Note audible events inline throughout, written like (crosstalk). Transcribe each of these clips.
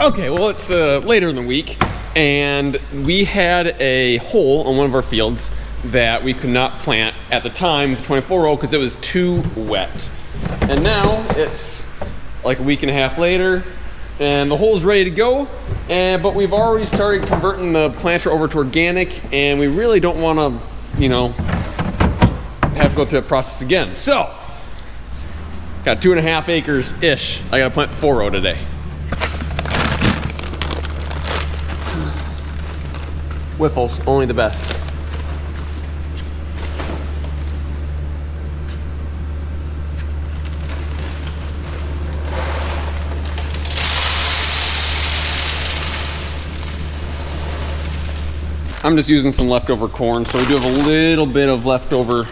Okay, well, it's uh, later in the week, and we had a hole on one of our fields that we could not plant at the time with 24 row because it was too wet. And now it's like a week and a half later, and the hole is ready to go. And but we've already started converting the planter over to organic, and we really don't want to, you know, have to go through that process again. So, got two and a half acres ish. I got to plant four row today. Wyffels, only the best. I'm just using some leftover corn, so we do have a little bit of leftover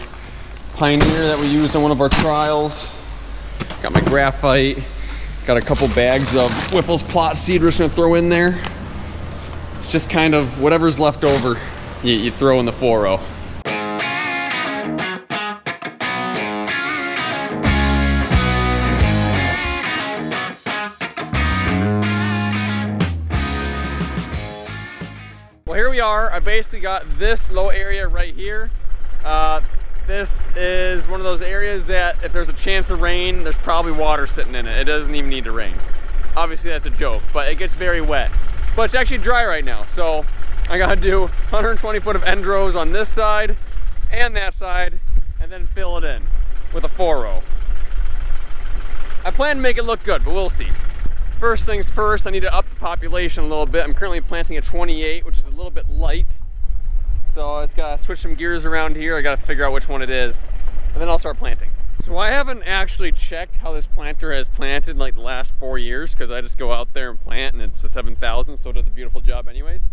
Pioneer that we used on one of our trials. Got my graphite, got a couple bags of Wyffels plot seed we're just gonna throw in there. Just kind of whatever's left over, you, you throw in the 4 Well, here we are. I basically got this low area right here. Uh, this is one of those areas that if there's a chance of rain, there's probably water sitting in it. It doesn't even need to rain. Obviously that's a joke, but it gets very wet. But it's actually dry right now, so I gotta do 120 foot of end rows on this side and that side, and then fill it in with a four row. I plan to make it look good, but we'll see. First things first, I need to up the population a little bit. I'm currently planting a 28, which is a little bit light. So I just gotta switch some gears around here. I gotta figure out which one it is, and then I'll start planting. So I haven't actually checked how this planter has planted in like the last four years because I just go out there and plant and it's a 7000 so it does a beautiful job anyways.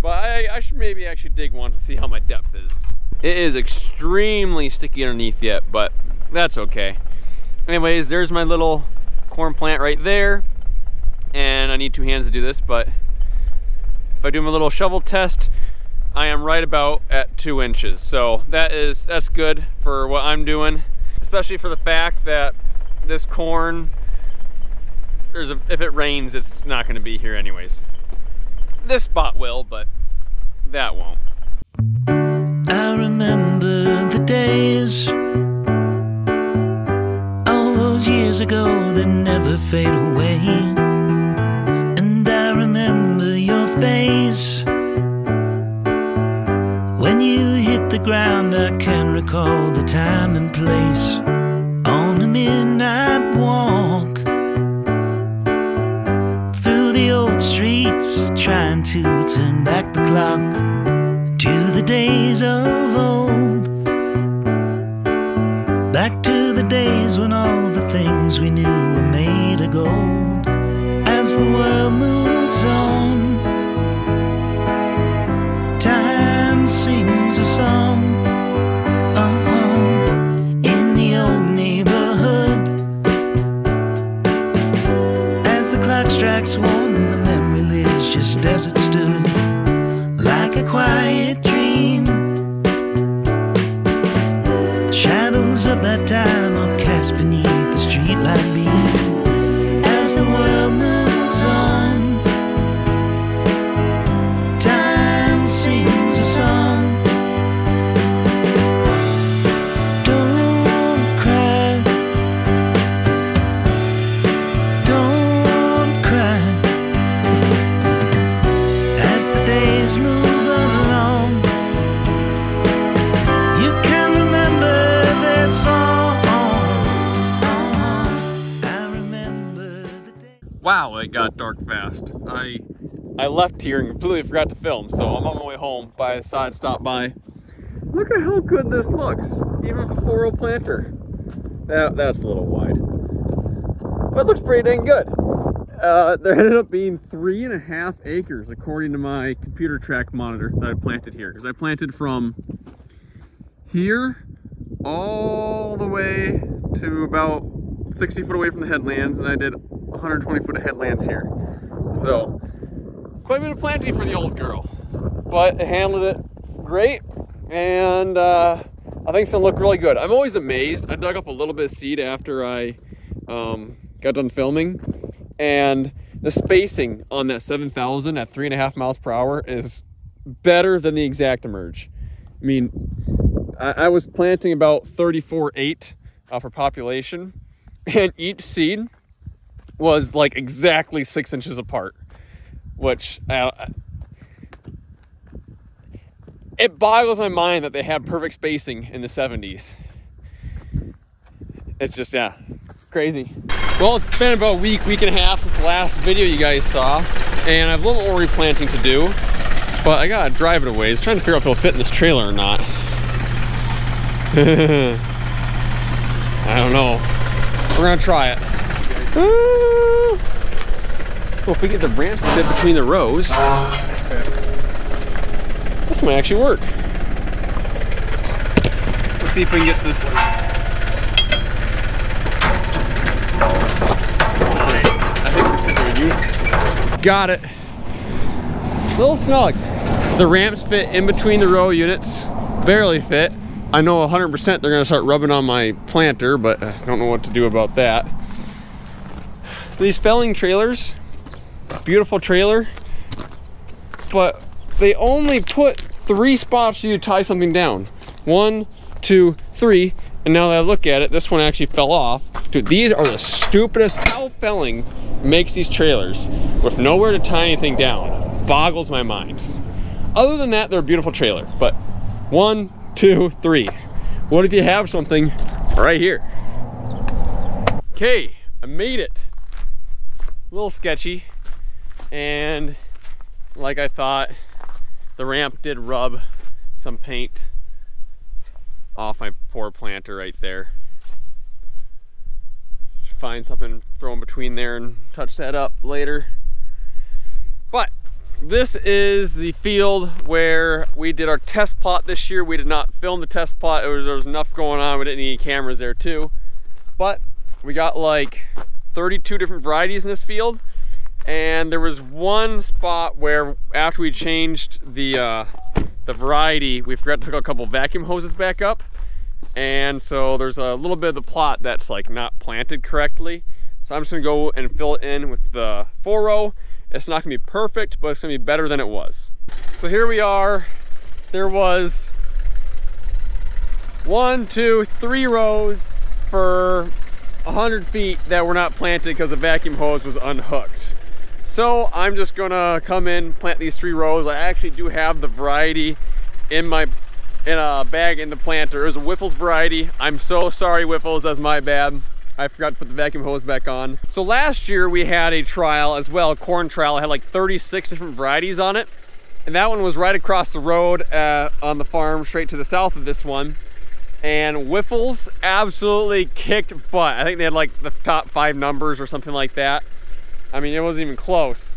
But I, I should maybe actually dig one to see how my depth is. It is extremely sticky underneath yet, but that's okay. Anyways, there's my little corn plant right there and I need two hands to do this, but if I do my little shovel test, I am right about at two inches. So that is, that's good for what I'm doing, especially for the fact that this corn, there's a, if it rains, it's not gonna be here anyways. This spot will, but that won't. I remember the days All those years ago that never fade away recall the time and place on a midnight walk through the old streets, trying to turn back the clock to the days of old. Back to the days when all the things we knew shadows of that time Wow, it got dark fast. I I left here and completely forgot to film, so I'm on my way home. By the side, stop by. Look at how good this looks, even for four row planter. That, that's a little wide. But looks pretty dang good. Uh, (laughs) there ended up being three and a half acres according to my computer track monitor that I planted here. Because I planted from here all the way to about 60 foot away from the headlands and I did 120 foot of headlands here. So, quite a bit of planting for the old girl. But it handled it great, and uh, I think it's gonna look really good. I'm always amazed. I dug up a little bit of seed after I um, got done filming, and the spacing on that 7000 at three and a half miles per hour is better than the ExactEmerge. I mean, I, I was planting about 34 8 uh, for population, and each seed was like exactly six inches apart, which uh, it boggles my mind that they have perfect spacing in the 70s. It's just, yeah, crazy. Well, it's been about a week, week and a half since the last video you guys saw, and I have a little more replanting to do, but I gotta drive it a ways, trying to figure out if it'll fit in this trailer or not. (laughs) I don't know. We're gonna try it. (laughs) Well, if we get the ramps to fit between the rows, this might actually work. Let's see if we can get this. Got it. A little snug. The ramps fit in between the row units, barely fit. I know 100% they're gonna start rubbing on my planter, but I don't know what to do about that. These Felling trailers, beautiful trailer, but they only put three spots for you to tie something down. One, two, three, and now that I look at it, this one actually fell off. Dude, these are the stupidest, how Felling makes these trailers with nowhere to tie anything down. Boggles my mind. Other than that, they're a beautiful trailer, but one, two, three. What if you have something right here? Okay, I made it. A little sketchy, and like I thought, the ramp did rub some paint off my poor planter right there. Find something, throw in between there and touch that up later. But this is the field where we did our test plot this year. We did not film the test plot. Was, there was enough going on. We didn't need cameras there too. But we got like 32 different varieties in this field. And there was one spot where after we changed the, uh, the variety, we forgot to hook a couple vacuum hoses back up. And so there's a little bit of the plot that's like not planted correctly. So I'm just gonna go and fill it in with the four row. It's not gonna be perfect, but it's gonna be better than it was. So here we are. There was one, two, three rows for 100 feet that were not planted because the vacuum hose was unhooked. So I'm just gonna come in, plant these three rows. I actually do have the variety in my in a bag in the planter. It was a Wyffels variety. I'm so sorry, Wyffels, that's my bad. I forgot to put the vacuum hose back on. So last year we had a trial as well, a corn trial. It had like 36 different varieties on it. And that one was right across the road uh, on the farm, straight to the south of this one. And Wyffels absolutely kicked butt. I think they had like the top five numbers or something like that. I mean, it wasn't even close.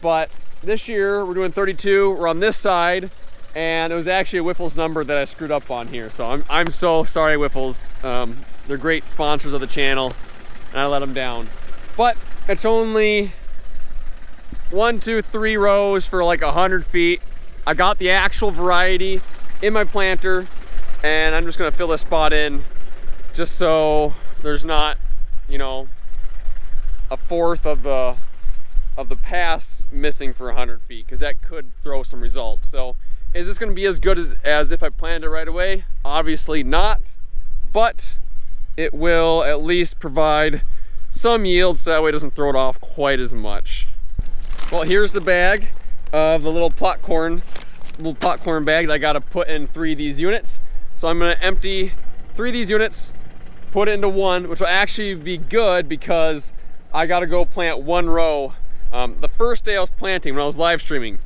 But this year we're doing 32. We're on this side and it was actually a Wyffels number that I screwed up on here. So I'm, I'm so sorry, Wyffels. Um, they're great sponsors of the channel, and I let them down. But it's only one, two, three rows for like a 100 feet. I got the actual variety in my planter, and I'm just gonna fill this spot in just so there's not, you know, a fourth of the of the pass missing for 100 feet because that could throw some results. So is this going to be as good as, as if I planned it right away? Obviously not, but it will at least provide some yield so that way it doesn't throw it off quite as much. Well, here's the bag of the little popcorn, little popcorn bag that I got to put in three of these units. So I'm going to empty three of these units, put it into one, which will actually be good because I got to go plant one row. Um, the first day I was planting, when I was live streaming,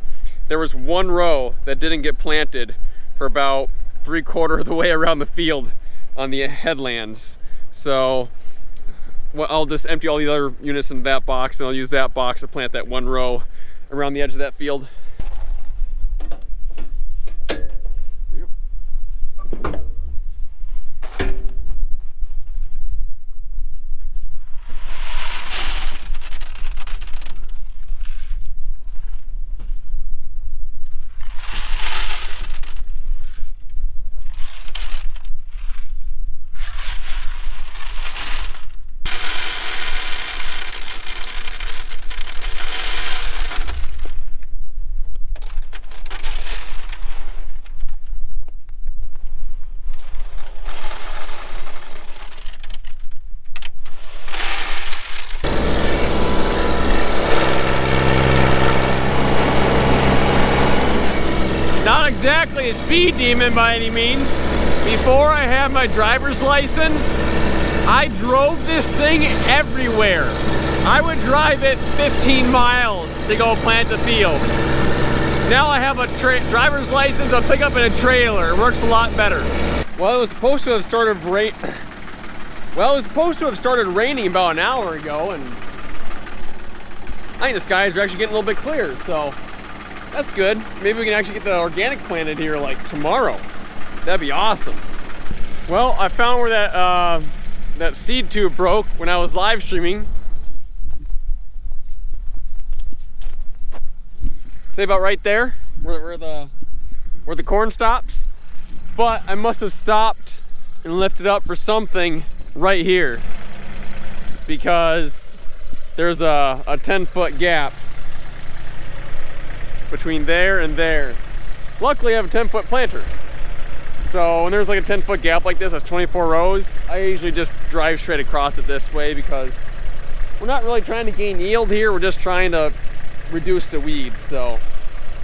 there was one row that didn't get planted for about three quarter of the way around the field on the headlands. So well, I'll just empty all the other units into that box and I'll use that box to plant that one row around the edge of that field. Speed demon by any means. Before I had my driver's license, I drove this thing everywhere. I would drive it 15 miles to go plant the field. Now I have a driver's license, I'll pick up in a trailer. It works a lot better. Well, it was supposed to have started rain. Well, it was supposed to have started raining about an hour ago, and I think the skies are actually getting a little bit clearer, so that's good. Maybe we can actually get the organic planted here like tomorrow. That'd be awesome. Well, I found where that uh, that seed tube broke when I was live streaming. Say about right there, where, where the where the corn stops. But I must have stopped and lifted up for something right here because there's a, a 10 foot gap between there and there. Luckily I have a 10 foot planter. So when there's like a 10 foot gap like this, that's 24 rows, I usually just drive straight across it this way because we're not really trying to gain yield here, we're just trying to reduce the weeds. So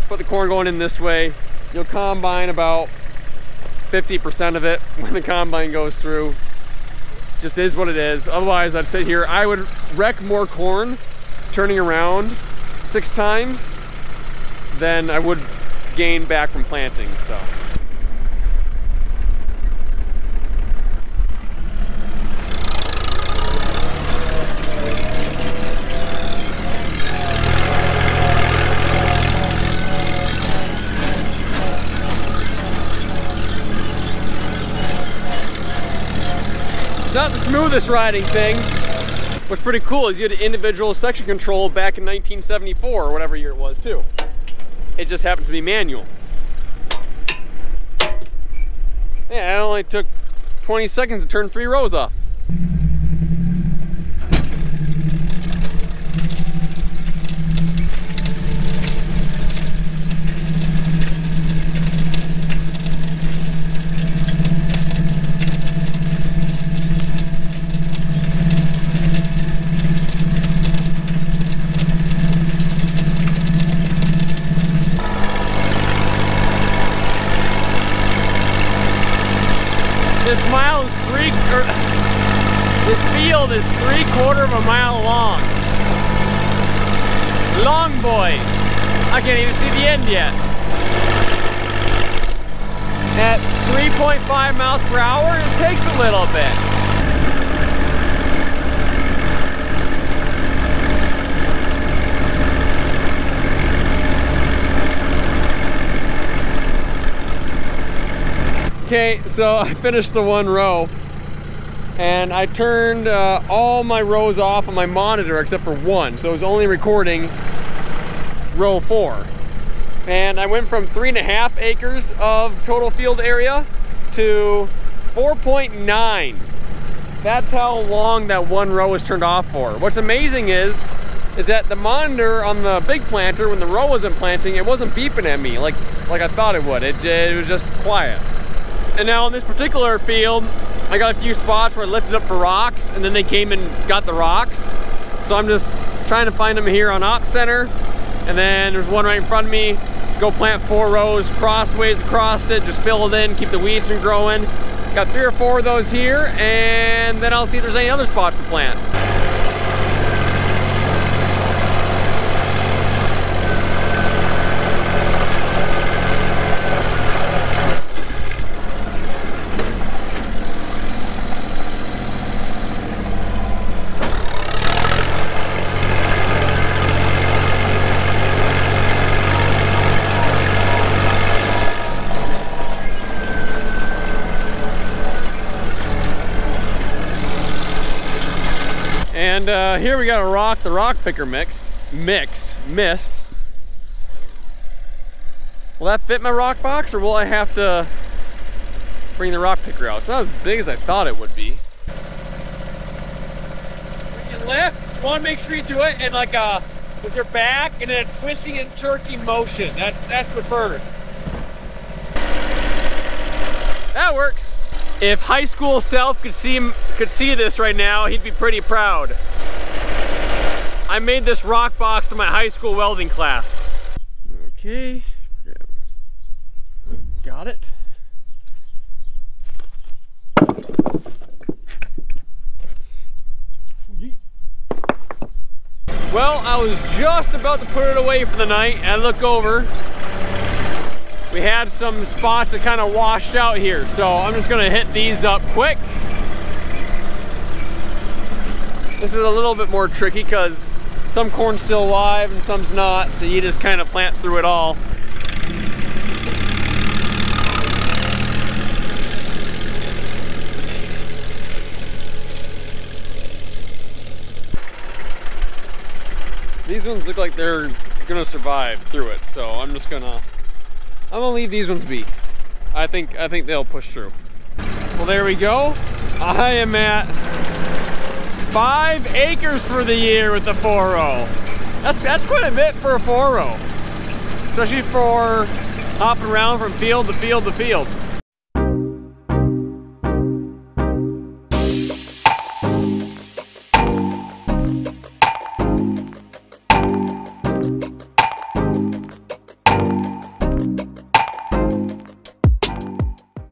put the corn going in this way, you'll combine about 50% of it (laughs) when the combine goes through. Just is what it is. Otherwise, I'd sit here, I would wreck more corn turning around six times than I would gain back from planting, so. not the smoothest riding thing. What's pretty cool is you had individual section control back in 1974 or whatever year it was too. It just happens to be manual. Yeah, it only took 20 seconds to turn three rows off. field is three quarter of a mile long. Long boy. I can't even see the end yet. At 3.5 miles per hour, it takes a little bit. Okay, so (laughs) I finished the one row and I turned uh, all my rows off on my monitor except for one so it was only recording row four. And I went from three and a half acres of total field area to 4.9 that's how long that one row was turned off for. What's amazing is is that the monitor on the big planter when the row wasn't planting it wasn't beeping at me like like I thought it would. It, it was just quiet. And now in this particular field I got a few spots where I lifted up for rocks and then they came and got the rocks. So I'm just trying to find them here on op center. And then there's one right in front of me. Go plant four rows crossways across it, just fill it in, keep the weeds from growing. Got three or four of those here and then I'll see if there's any other spots to plant. And uh, here we got a rock, the rock picker mixed, mixed, missed. Will that fit my rock box or will I have to bring the rock picker out? It's not as big as I thought it would be. When you lift, you want to make sure you do it in like a, with your back and then a twisting and jerking motion. That, that's preferred. That works. If high school self could see could see this right now, he'd be pretty proud. I made this rock box in my high school welding class. Okay. got it. Well, I was just about to put it away for the night and I look over. We had some spots that kind of washed out here, so I'm just gonna hit these up quick. This is a little bit more tricky because some corn's still alive and some's not, so you just kind of plant through it all. These ones look like they're gonna survive through it, so I'm just gonna I'm gonna leave these ones be. I think I think they'll push through. Well, there we go. I am at five acres for the year with the 4.0. That's that's quite a bit for a 4.0, especially for hopping around from field to field to field.